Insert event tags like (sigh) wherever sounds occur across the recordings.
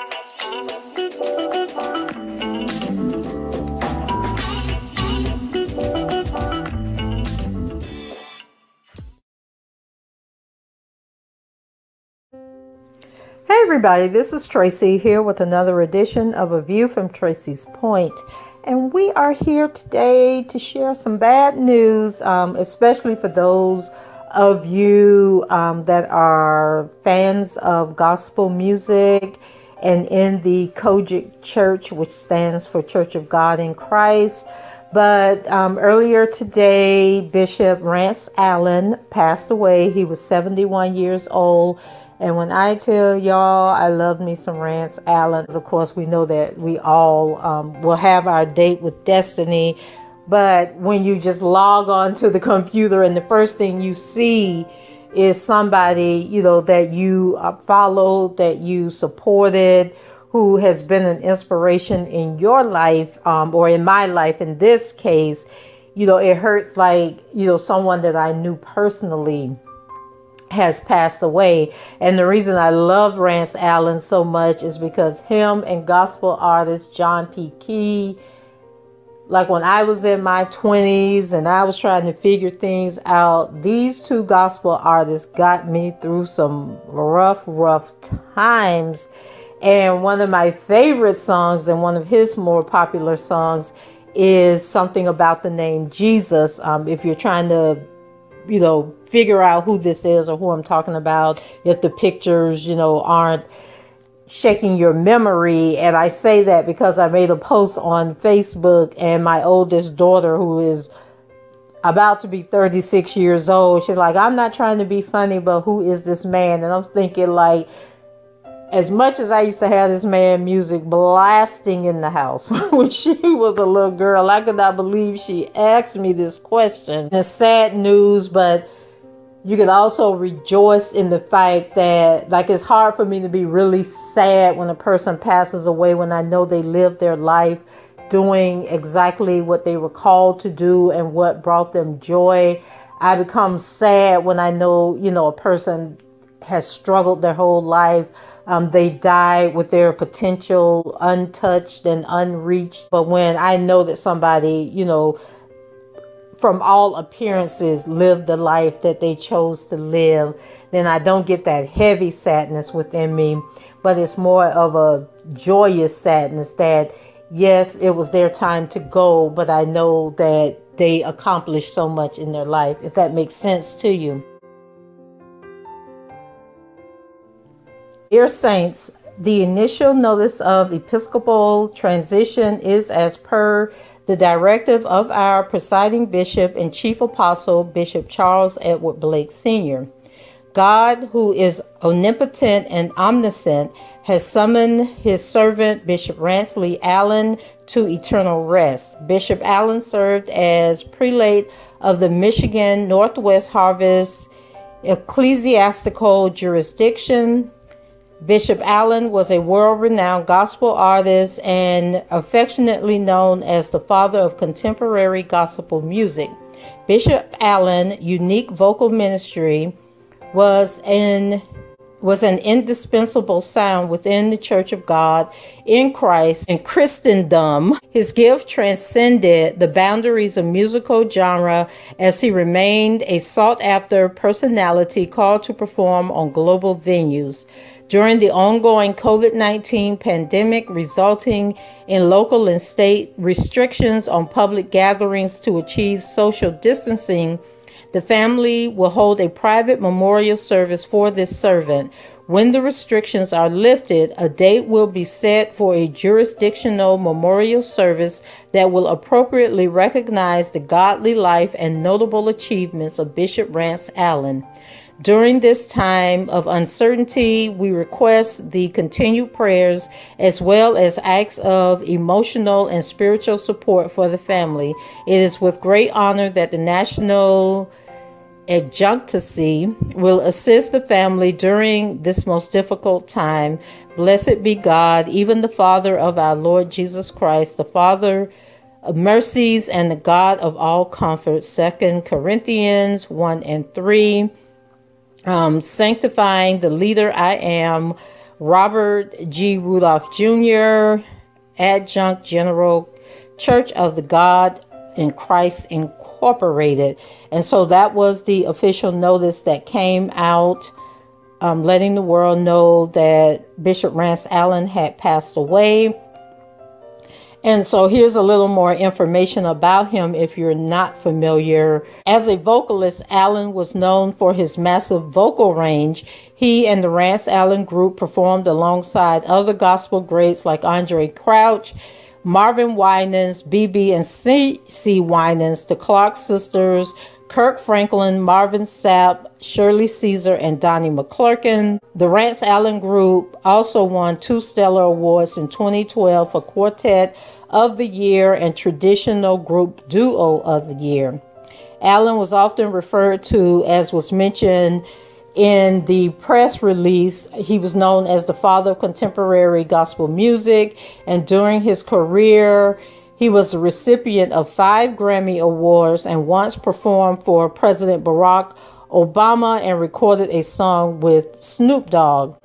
Hey everybody, this is Tracy here with another edition of A View from Tracy's Point. And we are here today to share some bad news, um, especially for those of you um, that are fans of gospel music and in the COGIC Church, which stands for Church of God in Christ. But um, earlier today, Bishop Rance Allen passed away. He was 71 years old. And when I tell y'all I love me some Rance Allen, of course, we know that we all um, will have our date with destiny. But when you just log on to the computer and the first thing you see is somebody, you know, that you uh, followed, that you supported, who has been an inspiration in your life um, or in my life in this case, you know, it hurts like, you know, someone that I knew personally has passed away. And the reason I love Rance Allen so much is because him and gospel artist John P. Kee, like when I was in my 20s and I was trying to figure things out, these two gospel artists got me through some rough, rough times. And one of my favorite songs and one of his more popular songs is something about the name Jesus. Um, if you're trying to you know, figure out who this is or who I'm talking about if the pictures, you know, aren't shaking your memory. And I say that because I made a post on Facebook and my oldest daughter, who is about to be 36 years old, she's like, I'm not trying to be funny, but who is this man? And I'm thinking, like, as much as I used to have this man music blasting in the house (laughs) when she was a little girl, I could not believe she asked me this question. It's sad news, but you can also rejoice in the fact that, like, it's hard for me to be really sad when a person passes away when I know they lived their life doing exactly what they were called to do and what brought them joy. I become sad when I know, you know, a person has struggled their whole life um, they die with their potential untouched and unreached. But when I know that somebody, you know, from all appearances lived the life that they chose to live, then I don't get that heavy sadness within me, but it's more of a joyous sadness that, yes, it was their time to go, but I know that they accomplished so much in their life, if that makes sense to you. Dear Saints, the initial notice of Episcopal transition is as per the directive of our presiding bishop and chief apostle, Bishop Charles Edward Blake Sr. God, who is omnipotent and omniscient, has summoned his servant, Bishop Ransley Allen, to eternal rest. Bishop Allen served as prelate of the Michigan Northwest Harvest Ecclesiastical Jurisdiction Bishop Allen was a world renowned gospel artist and affectionately known as the father of contemporary gospel music. Bishop Allen's unique vocal ministry was in was an indispensable sound within the Church of God in Christ and Christendom. His gift transcended the boundaries of musical genre as he remained a sought after personality called to perform on global venues during the ongoing COVID 19 pandemic, resulting in local and state restrictions on public gatherings to achieve social distancing, the family will hold a private memorial service for this servant. When the restrictions are lifted, a date will be set for a jurisdictional memorial service that will appropriately recognize the godly life and notable achievements of Bishop Rance Allen. During this time of uncertainty, we request the continued prayers as well as acts of emotional and spiritual support for the family. It is with great honor that the National Adjutancy will assist the family during this most difficult time. Blessed be God, even the Father of our Lord Jesus Christ, the Father of mercies and the God of all comfort. Second Corinthians 1 and 3 um, sanctifying the leader I am Robert G. Rudolph Jr., Adjutant General, Church of the God in Christ Incorporated. And so that was the official notice that came out, um, letting the world know that Bishop Rance Allen had passed away. And so here's a little more information about him if you're not familiar. As a vocalist, Allen was known for his massive vocal range. He and the Rance Allen group performed alongside other gospel greats like Andraé Crouch, Marvin Winans, BeBe and CeCe Winans, the Clark sisters, Kirk Franklin, Marvin Sapp, Shirley Caesar, and Donnie McClurkin. The Rance Allen Group also won two Stellar Awards in 2012 for Quartet of the Year and Traditional Group Duo of the Year. Allen was often referred to, as was mentioned in the press release, he was known as the father of contemporary gospel music, and during his career, he was a recipient of five Grammy Awards and once performed for President Barack Obama and recorded a song with Snoop Dogg.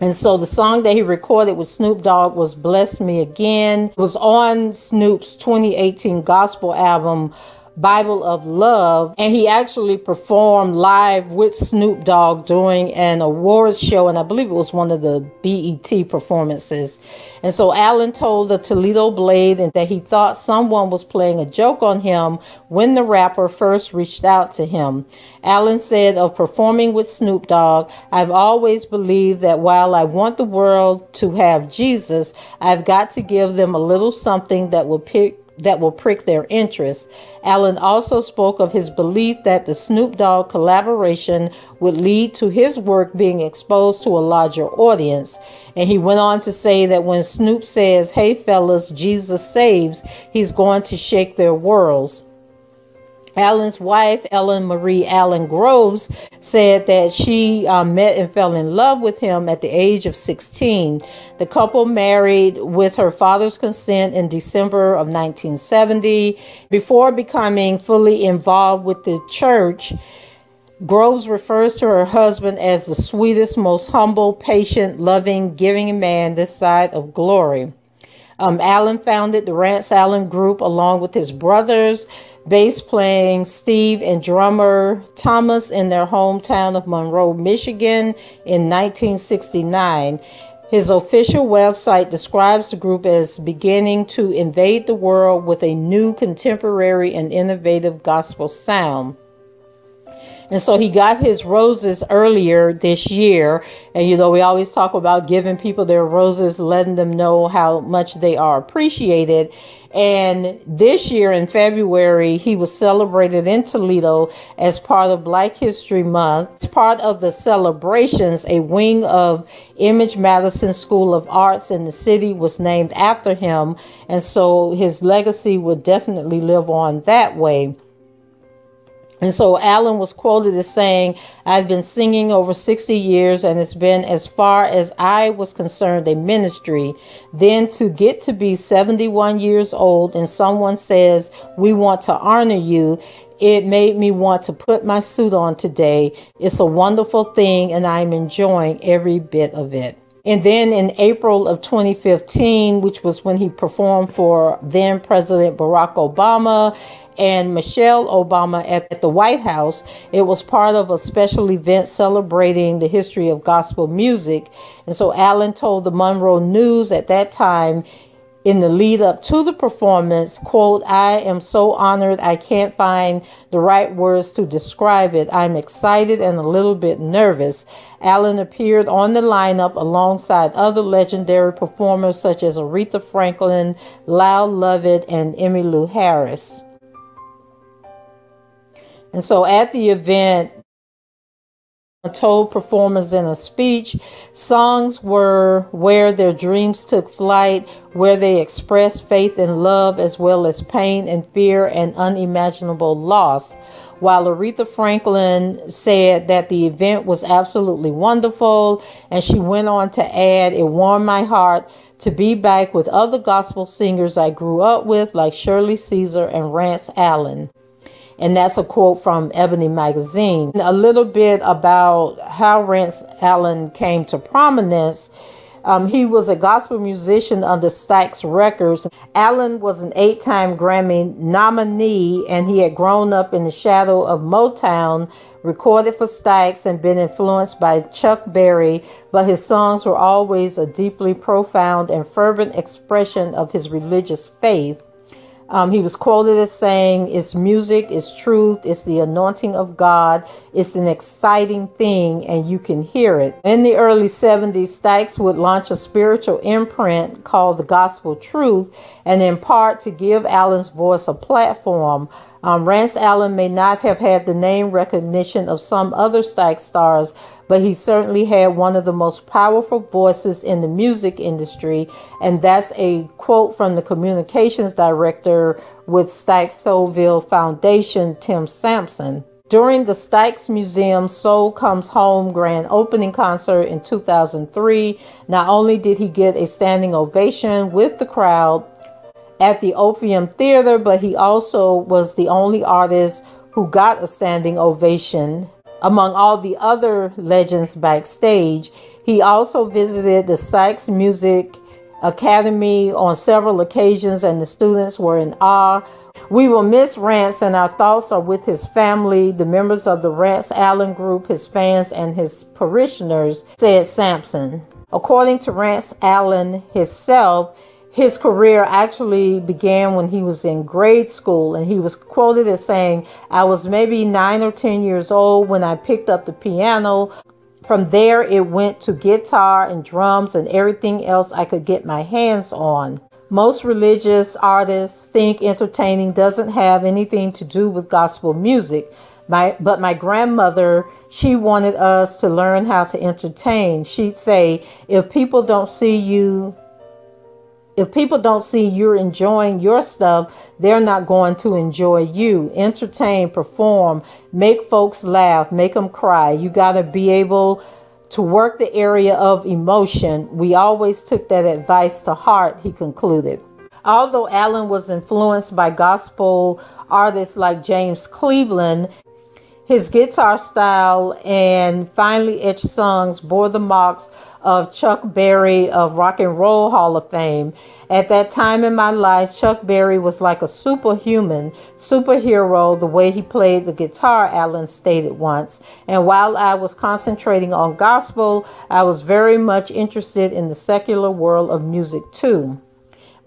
And so the song that he recorded with Snoop Dogg was Bless Me Again. It was on Snoop's 2018 gospel album Bible of Love, and he actually performed live with Snoop Dogg during an awards show, and I believe it was one of the BET performances. And so Allen told the Toledo Blade that he thought someone was playing a joke on him when the rapper first reached out to him. Allen said of performing with Snoop Dogg, I've always believed that while I want the world to have Jesus, I've got to give them a little something that will pick that will prick their interest. Allen also spoke of his belief that the Snoop Dogg collaboration would lead to his work being exposed to a larger audience. And he went on to say that when Snoop says, Hey fellas, Jesus saves, he's going to shake their worlds. Allen's wife, Ellen Marie Allen Groves, said that she uh, met and fell in love with him at the age of 16. The couple married with her father's consent in December of 1970. Before becoming fully involved with the church, Groves refers to her husband as the sweetest, most humble, patient, loving, giving man this side of glory. Um, Allen founded the Rance Allen Group along with his brothers, bass playing Steve and drummer Thomas in their hometown of Monroe, Michigan in 1969. His official website describes the group as beginning to invade the world with a new contemporary and innovative gospel sound. And so he got his roses earlier this year. And, you know, we always talk about giving people their roses, letting them know how much they are appreciated. And this year in February, he was celebrated in Toledo as part of Black History Month. As part of the celebrations, a wing of Imagine Madison School of Arts in the city was named after him. And so his legacy would definitely live on that way. And so Allen was quoted as saying, I've been singing over 60 years and it's been as far as I was concerned a ministry. Then to get to be 71 years old and someone says, We want to honor you, it made me want to put my suit on today. It's a wonderful thing and I'm enjoying every bit of it. And then in April of 2015, which was when he performed for then President Barack Obama and Michelle Obama at, at, the White House. It was part of a special event celebrating the history of gospel music. And so Allen told the Monroe News at that time in the lead up to the performance, quote, I am so honored I can't find the right words to describe it. I'm excited and a little bit nervous. Allen appeared on the lineup alongside other legendary performers such as Aretha Franklin, Lyle Lovett, and Emmylou Harris. And so at the event, told performers in a speech. Songs were where their dreams took flight, where they expressed faith and love, as well as pain and fear and unimaginable loss. While Aretha Franklin said that the event was absolutely wonderful, and she went on to add, It warmed my heart to be back with other gospel singers I grew up with, like Shirley Caesar and Rance Allen. And that's a quote from Ebony Magazine. A little bit about how Rance Allen came to prominence. Um, he was a gospel musician under Stax Records. Allen was an eight time Grammy nominee and he had grown up in the shadow of Motown, recorded for Stax, and been influenced by Chuck Berry, but his songs were always a deeply profound and fervent expression of his religious faith. Um, he was quoted as saying, It's music, it's truth, it's the anointing of God, it's an exciting thing, and you can hear it. In the early 70s, Stax would launch a spiritual imprint called The Gospel Truth, and in part to give Allen's voice a platform. Um, Rance Allen may not have had the name recognition of some other Stax stars, but he certainly had one of the most powerful voices in the music industry. And that's a quote from the communications director with Stax Soulsville Foundation, Tim Sampson. During the Stax Museum Soul Comes Home grand opening concert in 2003, not only did he get a standing ovation with the crowd at the Orpheum Theater, but he also was the only artist who got a standing ovation among all the other legends backstage. He also visited the Stax Music Academy on several occasions, and the students were in awe. We will miss Rance, and our thoughts are with his family, the members of the Rance Allen Group, his fans, and his parishioners, said Sampson. According to Rance Allen himself, his career actually began when he was in grade school, and he was quoted as saying, I was maybe nine or 10 years old when I picked up the piano. From there, it went to guitar and drums and everything else I could get my hands on. Most religious artists think entertaining doesn't have anything to do with gospel music. My, but my grandmother, she wanted us to learn how to entertain. She'd say, if people don't see you if people don't see you're enjoying your stuff, they're not going to enjoy you. Entertain, perform, make folks laugh, make them cry. You got to be able to work the area of emotion. We always took that advice to heart, he concluded. Although Allen was influenced by gospel artists like James Cleveland, his guitar style and finely etched songs bore the marks of Chuck Berry of Rock and Roll Hall of Fame. At that time in my life, Chuck Berry was like a superhuman, superhero, the way he played the guitar, Allen stated once. And while I was concentrating on gospel, I was very much interested in the secular world of music too.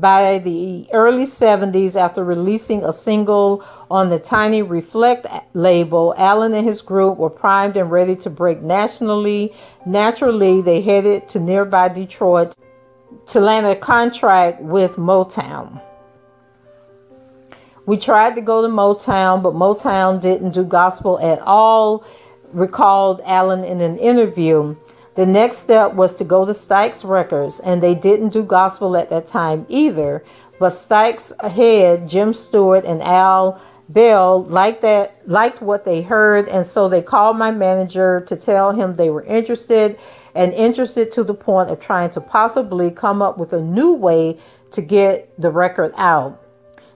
By the early 70s, after releasing a single on the Tiny Reflect label, Allen and his group were primed and ready to break nationally. Naturally, they headed to nearby Detroit to land a contract with Motown. We tried to go to Motown, but Motown didn't do gospel at all, recalled Allen in an interview. The next step was to go to Stax Records, and they didn't do gospel at that time either. But Stax head Jim Stewart and Al Bell liked that liked what they heard, and so they called my manager to tell him they were interested, and interested to the point of trying to possibly come up with a new way to get the record out.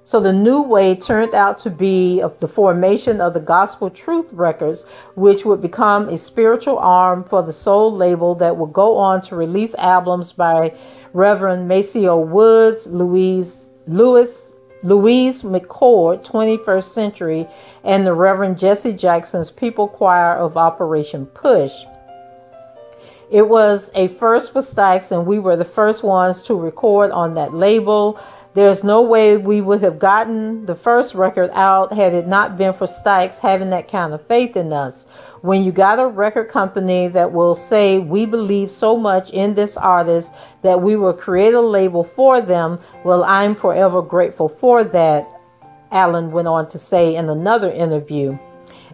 So the new way turned out to be of the formation of the Gospel Truth Records, which would become a spiritual arm for the soul label that would go on to release albums by Reverend Maceo Woods, Louise Lewis, Louise McCord, 21st Century, and the Reverend Jesse Jackson's People Choir of Operation Push. It was a first for Stax, and we were the first ones to record on that label. There's no way we would have gotten the first record out had it not been for Stax having that kind of faith in us. When you got a record company that will say, We believe so much in this artist that we will create a label for them, well, I'm forever grateful for that, Allen went on to say in another interview.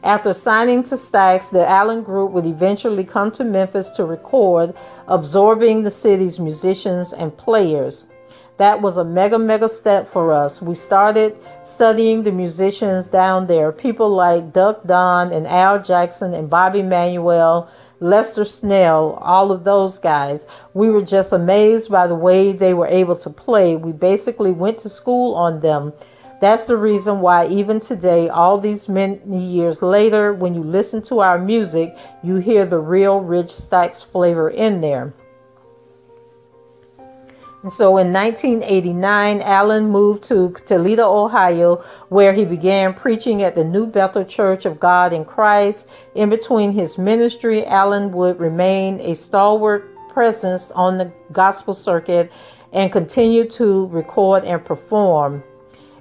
After signing to Stax, the Allen Group would eventually come to Memphis to record, absorbing the city's musicians and players. That was a mega, mega step for us. We started studying the musicians down there, people like Duck Dunn and Al Jackson and Bobby Manuel, Lester Snell, all of those guys. We were just amazed by the way they were able to play. We basically went to school on them. That's the reason why, even today, all these many years later, when you listen to our music, you hear the real Rich Stax flavor in there. And so in 1989, Allen moved to Toledo, Ohio, where he began preaching at the New Bethel Church of God in Christ. In between his ministry, Allen would remain a stalwart presence on the gospel circuit and continue to record and perform.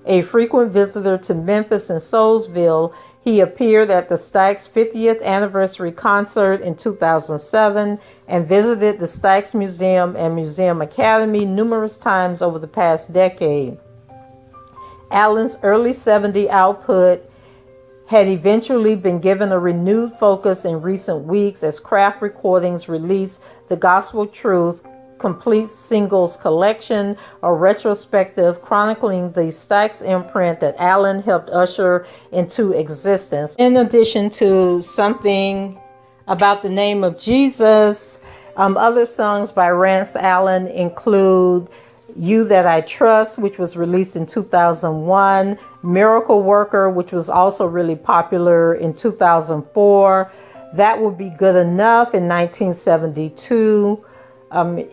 A frequent visitor to Memphis and Soulsville, he appeared at the Stax 50th anniversary concert in 2007 and visited the Stax Museum and Music Academy numerous times over the past decade. Allen's early 70 output had eventually been given a renewed focus in recent weeks as Craft Recordings released The Gospel Truth complete singles collection, a retrospective chronicling the Stax imprint that Allen helped usher into existence. In addition to something about the name of Jesus, um, other songs by Rance Allen include You That I Trust, which was released in 2001, Miracle Worker, which was also really popular in 2004. That Would Be Good Enough in 1972. Um,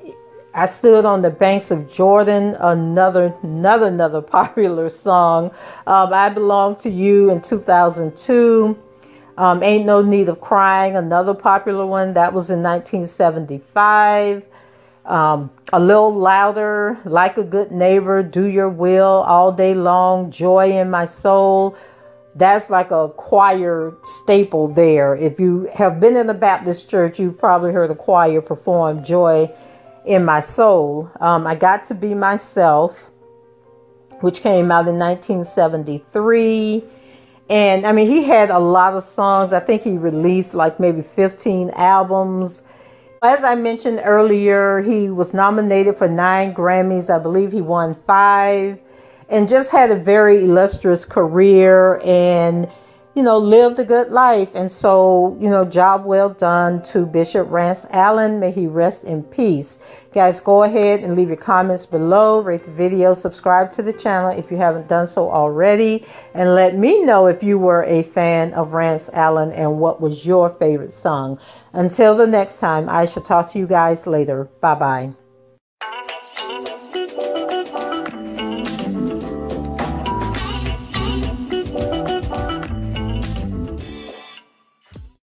I stood on the banks of Jordan, another, another, another (laughs) popular song. Um, I Belong to You in 2002. Um, Ain't No Need of Crying, another popular one. That was in 1975. Um, a little louder, like a good neighbor, do your will all day long, joy in my soul. That's like a choir staple there. If you have been in a Baptist church, you've probably heard a choir perform joy in my soul. Um, I got to be myself, which came out in 1973. And I mean, he had a lot of songs. I think he released like maybe 15 albums. As I mentioned earlier, he was nominated for nine Grammys. I believe he won five and just had a very illustrious career. And you know, lived a good life. And so, you know, job well done to Bishop Rance Allen. May he rest in peace. Guys, go ahead and leave your comments below, rate the video, subscribe to the channel if you haven't done so already, and let me know if you were a fan of Rance Allen and what was your favorite song. Until the next time, I shall talk to you guys later. Bye bye.